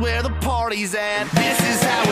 where the party's at. This is how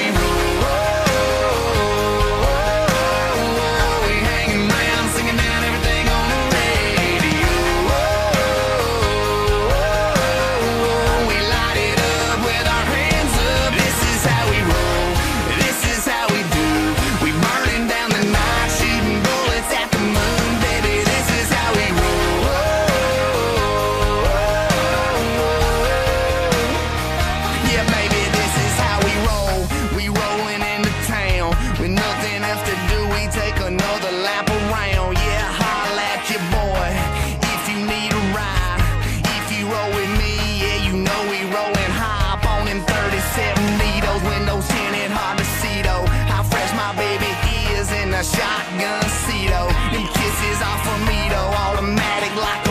a shotgun Cedo. Them kisses are for me though, automatic like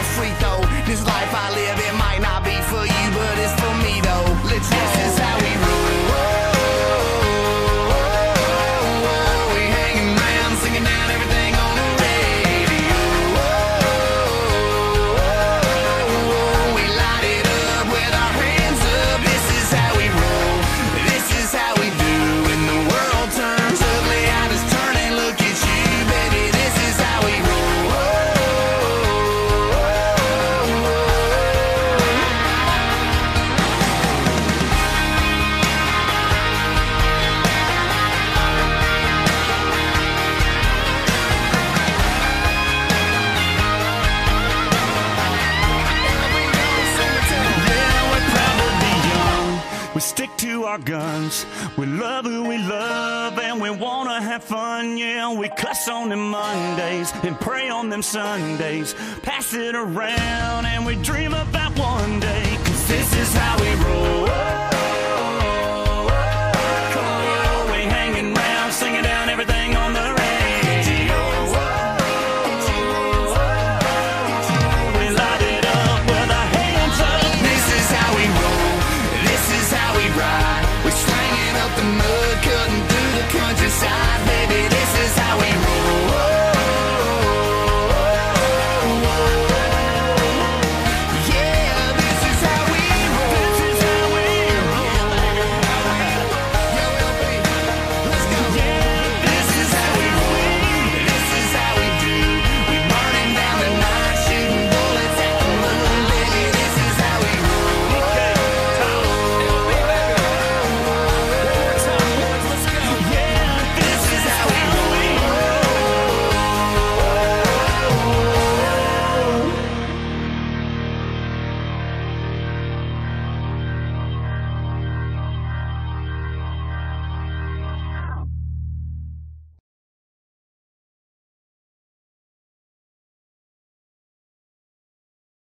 We stick to our guns. We love who we love and we wanna have fun. Yeah, we cuss on them Mondays and pray on them Sundays. Pass it around and we dream about